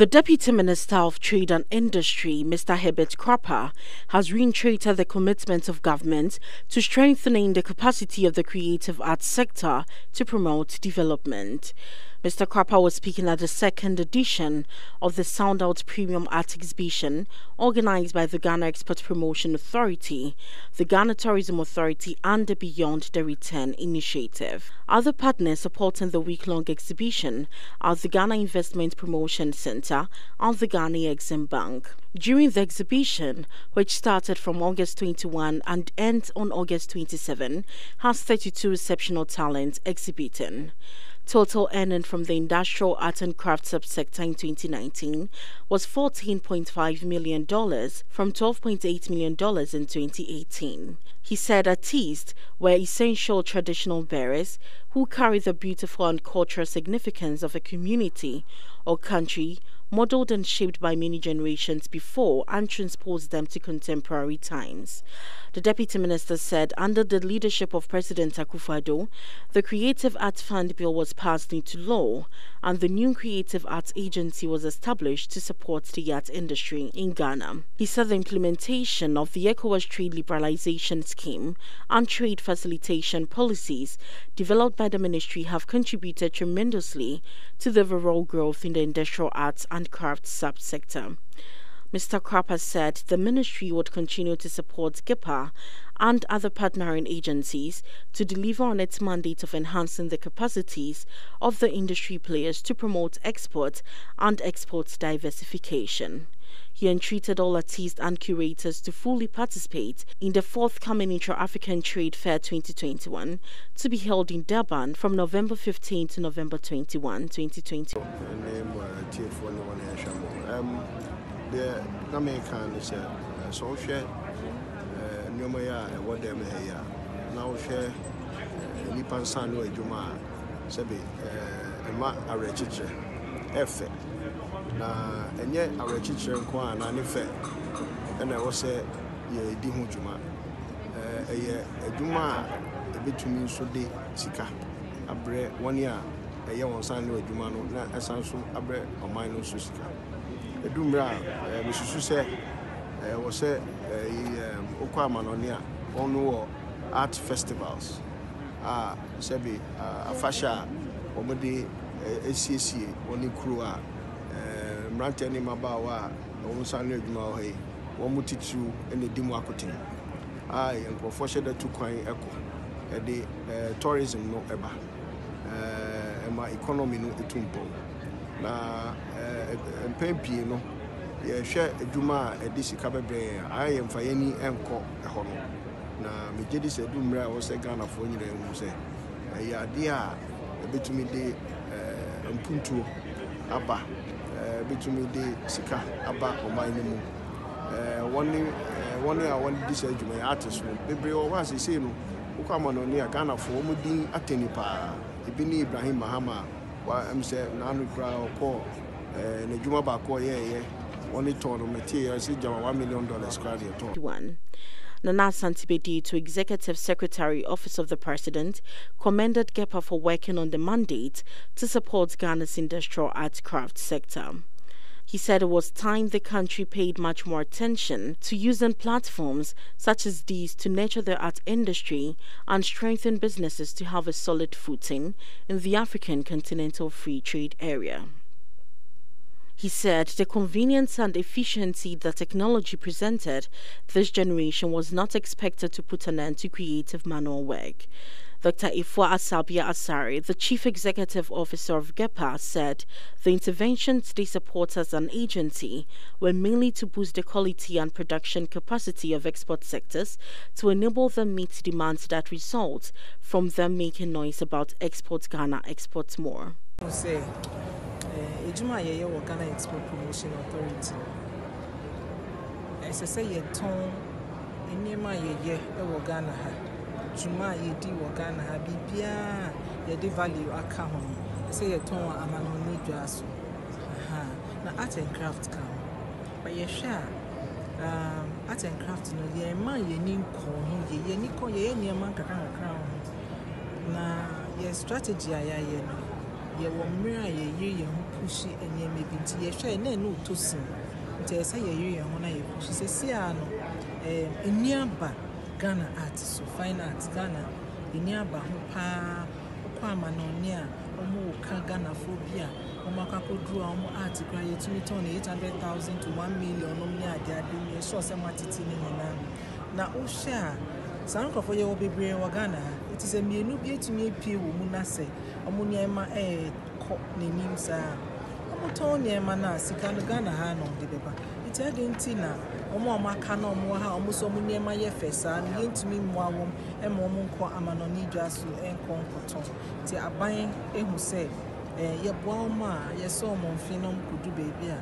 The Deputy Minister of Trade and Industry, Mr. Herbert Krapa, has reiterated the commitment of government to strengthening the capacity of the creative arts sector to promote development. Mr. Krapa was speaking at the second edition of the Sound Out Premium Art Exhibition organized by the Ghana Export Promotion Authority, the Ghana Tourism Authority, and the Beyond the Return initiative. Other partners supporting the week long exhibition are the Ghana Investment Promotion Center and the Ghana Exim Bank. During the exhibition, which started from August 21 and ends on August 27, has 32 exceptional talents exhibiting. Total earning from the industrial art and craft subsector in 2019 was $14.5 million from $12.8 million in 2018. He said artists were essential traditional bearers who carry the beautiful and cultural significance of a community or country modeled and shaped by many generations before and transposed them to contemporary times. The Deputy Minister said under the leadership of President Akufo-Addo, the Creative Arts Fund Bill was passed into law and the new Creative Arts Agency was established to support the art industry in Ghana. He said the implementation of the ECOWAS Trade Liberalization Scheme and trade facilitation policies developed by the ministry have contributed tremendously to the overall growth in the industrial arts and crafts subsector. Mr. Krapa said the ministry would continue to support GEPA and other partnering agencies to deliver on its mandate of enhancing the capacities of the industry players to promote export and export diversification. He entreated all artists and curators to fully participate in the forthcoming Intra-African Trade Fair 2021 to be held in Durban from November 15 to November 21, 2020 deɛ na meka no sɛ sɛ wohwɛ nneɔma yi a ɛwɔ dɛm ha yi a na wohwɛ nnipa nsa no adwuma a sɛbe ɛma awerɛkyekyerɛ ɛfɛ na ɛnyɛ awerɛkyekyerɛ nko a na ne fɛ ɛna ɛwɔ sɛ yɛdi ho dwuma. Ɛyɛ adwuma a ɛbɛtumi nso de sika abrɛ wɔne a ɛyɛ wɔn nsa no adwuma no na ɛsan so abrɛ ɔman no nso sika. Ɛdu mmerɛ a mesusu sɛ ɛwɔ sɛ wokɔ amanɔne a ɔno wɔ art festivals a sɛbe afahyɛ a wɔmde asiesie wɔne kuro a mmeranteɛ ne mmabaawa a wɔn nsa no adwuma wɔ ha yi wɔn mu titiriw na ɛdi mu akoten a nkurɔfoɔ hyɛ da tu kwan ɛkɔ. Ɛde tourism no ɛba. Ɛma economy no ɛtu mpɔn. Na mpɛn pii no yɛhwɛ adwuma a ɛde sika bebree a ayɛ yɛmfa yɛni nkɔ ɛhɔ no. Na megye di sɛ du mmerɛ a ɛwɔ sɛ ghanafoɔ nyinaa hu sɛ ɛyɛ adeɛ a ɛbɛtumi de mpuntuo aba. Ɛbɛtumi de sika aba ɔman no mu. Wɔne wɔne a wɔde sɛ adwuma yɛ artist no bebree wɔ hɔ a seesei no wokɔ amanɔne a ghanafoɔ wɔn din atani paa ebi ne ibrahim mahama ɛm sɛ n'ano koraa ɔkɔ n'adwuma baako ɔyɛɛyɛ wɔne tɔn no mɛtie yɛ sɛ gyama one million dollars koraa deɛ tɔn Nana Asante Bediatuo Executive Secretary, Office of the President, commended GEPA for working on the mandate to support Ghana's industrial art craft sector. He said it was time the country paid much more attention to using platforms such as these to nurture the art industry and strengthen businesses to have a solid footing in the African Continental Free Trade Area. He said the convenience and efficiency that technology presented this generation was not expected to put an end to creative manual work. Dr. Afua Asabea Asare, the Chief Executive Officer of GEPA, said the interventions they support as an agency were mainly to boost the quality and production capacity of export sectors to enable them meet demands that result from them making noise about export Ghana exports more. Edwuma a yɛyɛ wɔ ghana export promotion authority. Ɛsɛ sɛ yɛtɔn nneɛma a yɛyɛ wɔ ghana ha. Dwuma a yɛdi wɔ ghana ha biribiara yɛde value aka ho ɛsɛ yɛtɔn wɔ amanɔne dwa so na art and craft ka ho ba yɛhwɛ a um, art and craft no yɛma yɛni nkɔɔ ho yɛ yɛni kɔ yɛyɛ nneɛma nkakra nkakra ho na yɛ strategy a yɛayɛ no yɛwɔ mmerɛ a yɛyere yɛn ho pushi nneɛma bi nti yɛhwɛ na ɛne ɔtɔ sin nti ɛsɛ yɛyere yɛn ho na yɛ pushi sɛsi a no ɛni aba ghana art so fine art ghana ɛni aba ho paa wokɔ amanɔne a wɔn wɔ ka ghanafoɔ bi a wɔn akɔ akɔduru a wɔn art kora yɛtumi tɔn eight hundred thousand to one million nom ne ade ade mu yɛhyɛ ɔsɛ mo atete ne nyinaa na wohyɛ a saa nkurɔfoɔ yɛwɔ bebree wɔ ghana. Ha ɛti sɛ mmienu bi atumi apue wɔ mu na sɛ wɔn nneɛma ɛrekɔ n'anim saa mụta onye mana sikanụ gaa na ha nọ ọdịbeba ite dị ntị na ọmụọmaka na ọmụwa ha ọmụsọmụnyema ya fesa ihe ntumi mmụawụ ema ọmụnkọ amanọ n'iju asụ nkọ nkọtọ nti aban ehu sɛ yɛboa wɔn a yɛsɛ wɔn mfe na wɔkɔdu baabi a.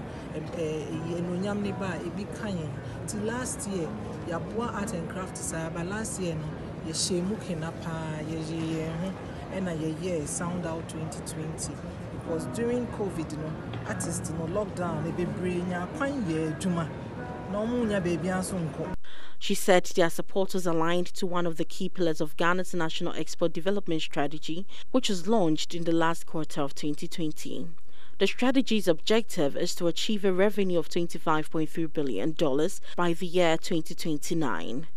Ɛnonyam ne ba a ebi ka yɛn nti last year yɛaboa art and craft saa ba last year no yɛhyɛ mu kena paa yɛyɛ yɛn ho ɛna yɛyɛ sound out 2020 because during covid lockdown She said their supporters aligned to one of the key pillars of Ghana's national export development strategy, which was launched in the last quarter of 2020. The strategy's objective is to achieve a revenue of $25.3 billion by the year 2029.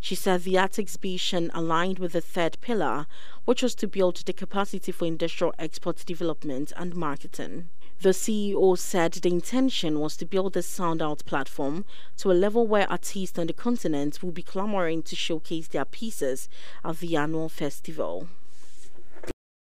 She said the art exhibition aligned with the third pillar, which was to build the capacity for industrial export development and marketing. The CEO said the intention was to build a sound out platform to a level where artists on the continent will be clamoring to showcase their pieces at the annual festival.